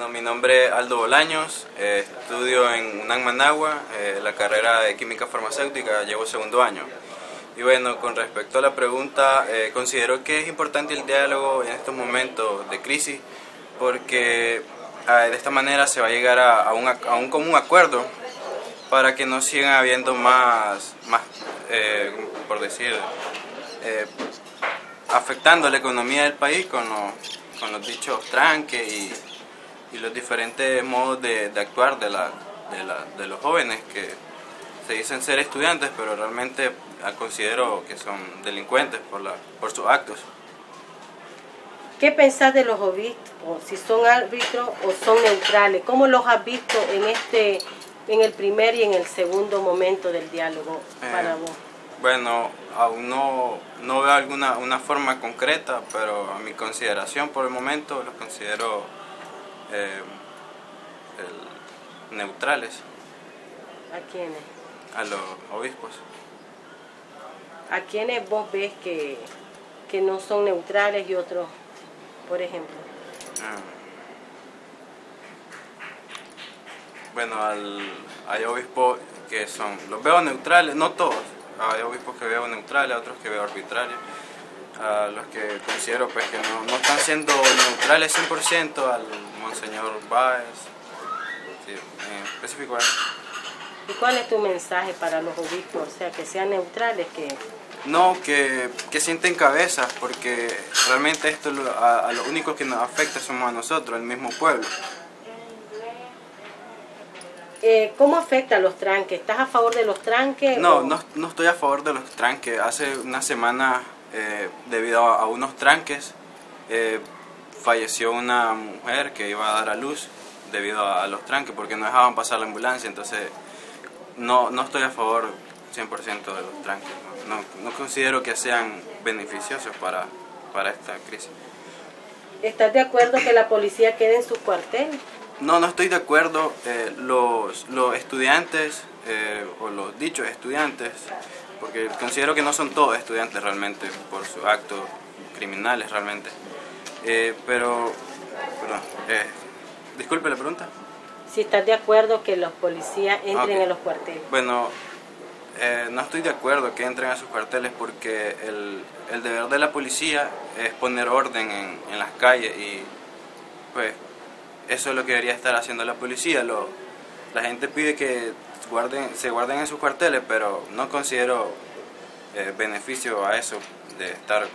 Bueno, mi nombre es Aldo Bolaños, eh, estudio en UNAM Managua, eh, la carrera de Química Farmacéutica, llevo segundo año. Y bueno, con respecto a la pregunta, eh, considero que es importante el diálogo en estos momentos de crisis, porque ah, de esta manera se va a llegar a, un, común acuerdo para que no sigan habiendo más, más por decir, afectando la economía del país con los, con los dichos tranques y y los diferentes modos de, de actuar de, la, de, la, de, los jóvenes que se dicen ser estudiantes, pero realmente considero que son delincuentes por, la, por sus actos. ¿Qué pensás de los obispos? Si son árbitros o son neutrales. ¿Cómo los has visto en este, en el primer y en el segundo momento del diálogo para eh, vos? Bueno, aún no, no veo alguna una forma concreta, pero a mi consideración por el momento los considero eh, neutrales. ¿A quiénes? A los obispos. ¿A quiénes vos ves que, que no son neutrales y otros, por ejemplo? Ah. Bueno, hay obispos que son, los veo neutrales, no todos, hay obispos que veo neutrales, otros que veo arbitrarios a los que considero pues que no, no están siendo neutrales 100% al Monseñor Báez, en específico. ¿Y cuál es tu mensaje para los obispos? O sea, que sean neutrales, que... No, que, que sienten cabezas, porque realmente esto a, a lo único que nos afecta somos a nosotros, el mismo pueblo. Eh, ¿Cómo afecta a los tranques? ¿Estás a favor de los tranques? No, no, no, estoy a favor de los tranques. Hace una semana eh, debido a, unos tranques, eh, falleció una mujer que iba a dar a luz debido a, los tranques porque no dejaban pasar la ambulancia, entonces no, no estoy a favor 100% de los tranques, no, no, considero que sean beneficiosos para, para esta crisis. ¿Estás de acuerdo que la policía quede en su cuartel? No, no estoy de acuerdo. Eh, los, los estudiantes, o los dichos estudiantes, porque considero que no son todos estudiantes realmente por sus actos criminales realmente. Eh, pero, perdón, eh, disculpe la pregunta. Si estás de acuerdo que los policías entren a los cuarteles. Bueno, eh, no estoy de acuerdo que entren a sus cuarteles porque el, el deber de la policía es poner orden en, en, las calles y pues eso es lo que debería estar haciendo la policía. Lo, la gente pide que guarden, se guarden en sus cuarteles, pero no considero eh, beneficio a eso de estar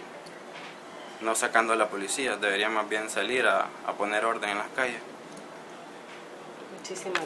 no sacando a la policía, debería más bien salir a, a poner orden en las calles. Muchísimas